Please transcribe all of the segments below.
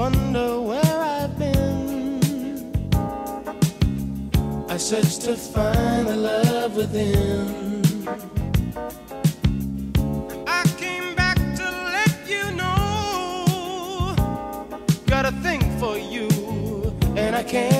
wonder where I've been. I searched to find the love within. I came back to let you know. Got a thing for you, and I can't.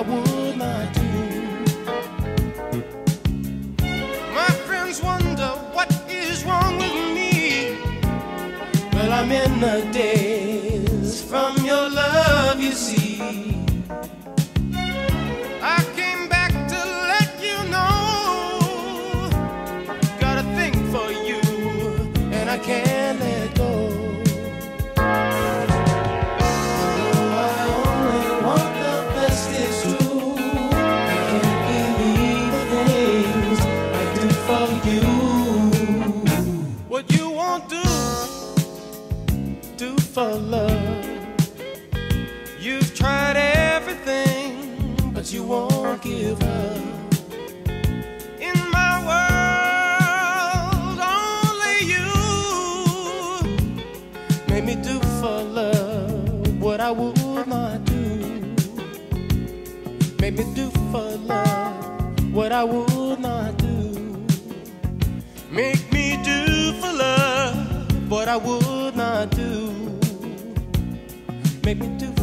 I would. gonna do, do for love? You've tried everything, but you won't give up. In my world, only you made me do for love what I would not do. Made me do for love what I would not do. I would not do. Make me do